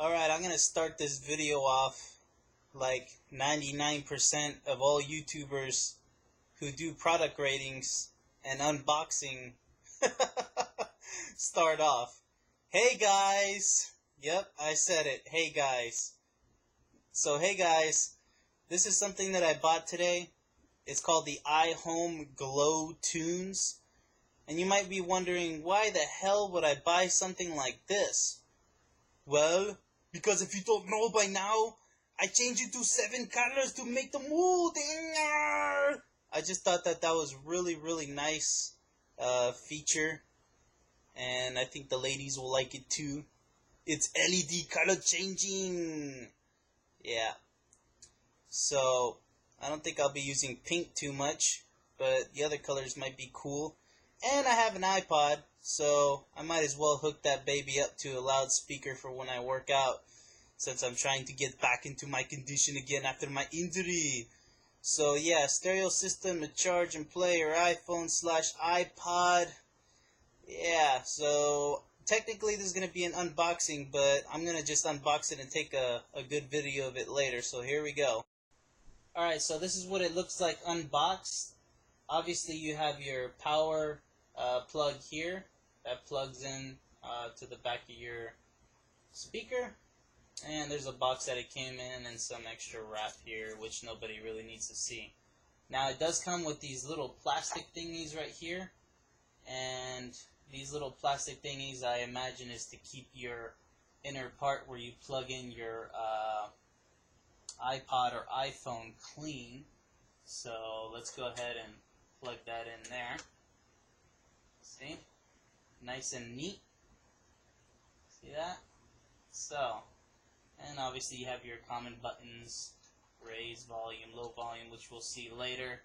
Alright, I'm gonna start this video off like 99% of all YouTubers who do product ratings and unboxing start off. Hey guys! Yep, I said it. Hey guys. So, hey guys, this is something that I bought today. It's called the iHome Glow Tunes. And you might be wondering, why the hell would I buy something like this? Well, because if you don't know by now, I changed it to seven colors to make the mood. I just thought that that was really, really nice uh, feature. And I think the ladies will like it too. It's LED color changing. Yeah. So, I don't think I'll be using pink too much. But the other colors might be cool. And I have an iPod, so I might as well hook that baby up to a loudspeaker for when I work out, since I'm trying to get back into my condition again after my injury. So yeah, stereo system, a charge and play, or iPhone slash iPod. Yeah, so technically this is going to be an unboxing, but I'm going to just unbox it and take a, a good video of it later, so here we go. Alright, so this is what it looks like unboxed. Obviously you have your power uh, plug here that plugs in uh, to the back of your speaker. And there's a box that it came in and some extra wrap here, which nobody really needs to see. Now it does come with these little plastic thingies right here. And these little plastic thingies I imagine is to keep your inner part where you plug in your uh, iPod or iPhone clean. So let's go ahead and plug that in there. See? Nice and neat. See that? So, and obviously you have your common buttons, raise volume, low volume, which we'll see later.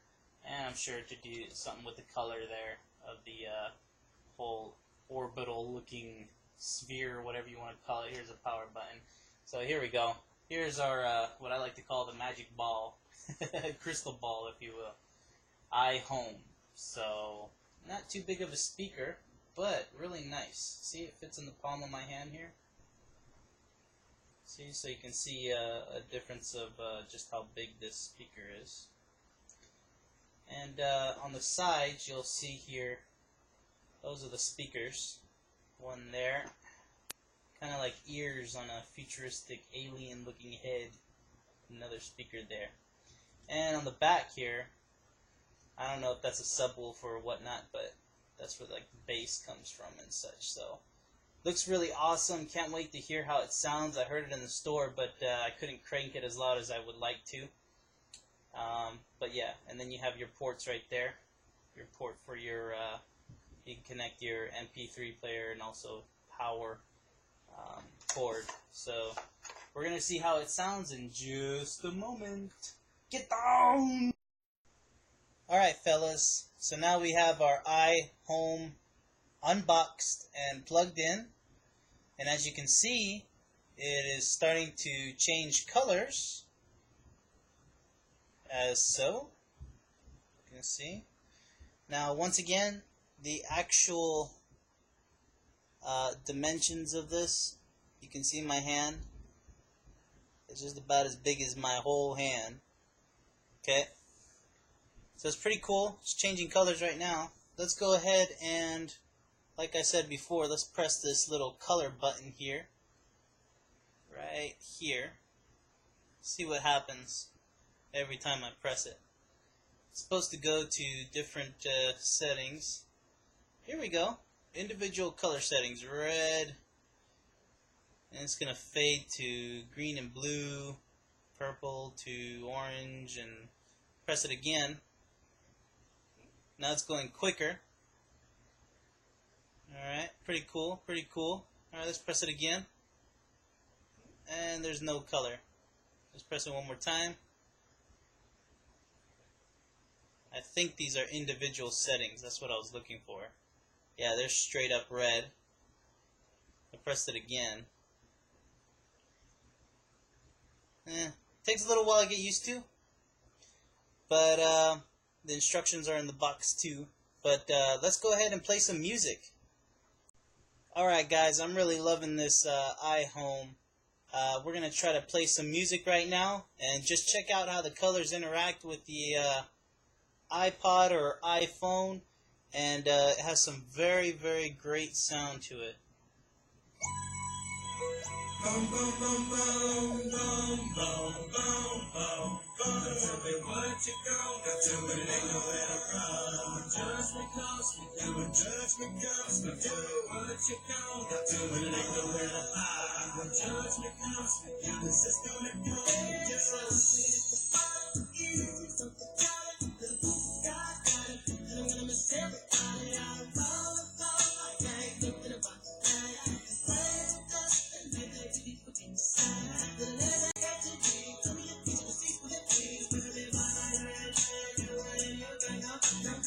And I'm sure to do something with the color there of the uh, whole orbital looking sphere, whatever you want to call it. Here's a power button. So here we go. Here's our, uh, what I like to call the magic ball. Crystal ball, if you will. iHome. So, not too big of a speaker, but really nice. See, it fits in the palm of my hand here. See, so you can see uh, a difference of uh, just how big this speaker is. And uh, on the sides, you'll see here, those are the speakers. One there, kind of like ears on a futuristic alien-looking head. Another speaker there. And on the back here, I don't know if that's a subwoofer or whatnot, but that's where like the bass comes from and such. So looks really awesome. Can't wait to hear how it sounds. I heard it in the store, but uh, I couldn't crank it as loud as I would like to. Um, but yeah, and then you have your ports right there. Your port for your uh, you can connect your MP3 player and also power um, cord. So we're gonna see how it sounds in just a moment. Get down! Alright fellas, so now we have our iHome unboxed and plugged in. And as you can see, it is starting to change colors. As so. You can see. Now once again, the actual uh, dimensions of this, you can see my hand. It's just about as big as my whole hand. Okay. So it's pretty cool. It's changing colors right now. Let's go ahead and, like I said before, let's press this little color button here. Right here. See what happens every time I press it. It's supposed to go to different uh, settings. Here we go. Individual color settings. Red. And it's going to fade to green and blue, purple to orange, and press it again. Now it's going quicker. Alright, pretty cool, pretty cool. Alright, let's press it again. And there's no color. Let's press it one more time. I think these are individual settings. That's what I was looking for. Yeah, they're straight up red. I pressed it again. Eh, takes a little while to get used to. But, uh, the instructions are in the box too. But uh, let's go ahead and play some music. Alright guys, I'm really loving this uh, iHome Uh, we're going to try to play some music right now and just check out how the colors interact with the uh, iPod or iPhone. And uh, it has some very, very great sound to it. Boom, boom, boom, what you gonna do? when it ain't no better problem. Just because you do it, just because we do what you gonna do? But it ain't no better problem. Judgment because we do, this is gonna go. Just as easy.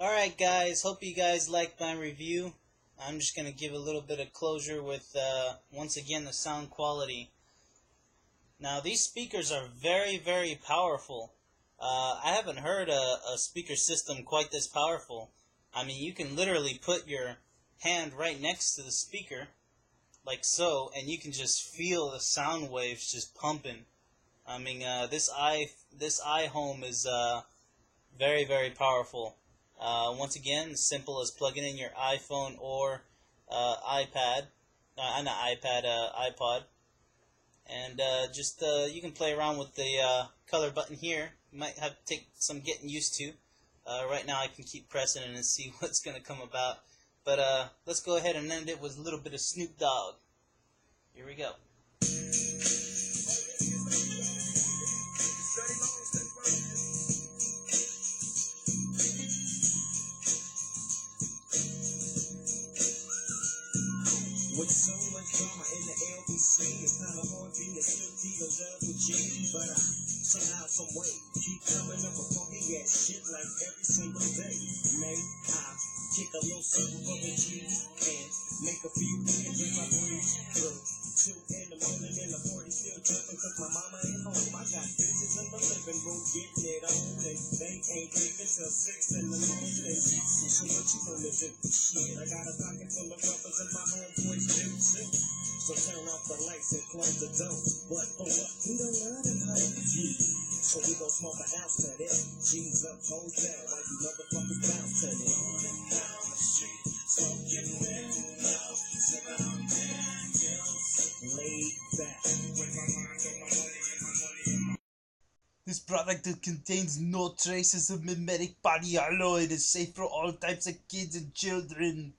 Alright guys, hope you guys liked my review. I'm just going to give a little bit of closure with, uh, once again, the sound quality. Now, these speakers are very, very powerful. Uh, I haven't heard a, a speaker system quite this powerful. I mean, you can literally put your hand right next to the speaker, like so, and you can just feel the sound waves just pumping. I mean, uh, this i this iHome is uh, very, very powerful. Uh, once again, simple as plugging in your iPhone or uh, iPad, uh, not iPad, uh, iPod, and uh, just you can play around with the color button here. You might have to take some getting used to. right now, I can keep pressing it and see what's going to come about. But uh, let's go ahead and end it with a little bit of Snoop Dogg. Here we go. With so much drama in the LBC, it's kinda hard being of with G, but I somehow, some way keep coming up with funky ass shit like every single day. May Kick a little something for the G and make a few million in my breathe through. Two in the morning and the party still jumping cause my mama ain't home. I got bitches in the living room getting it on and they ain't leaving till six in the morning. So what you gonna do? Shit, I got a pocket full of rubbers in my homeboys do too. So turn off the lights and close the door. But for what? We don't learn how to G. So we gon' smoke an ounce to that. G's up, toes down, like you motherfuckers bounce to that. Rolling down the street, smoking on Daniels. Laid back. With my mind on my and this product contains no traces of mimetic polyalloy. It is safe for all types of kids and children.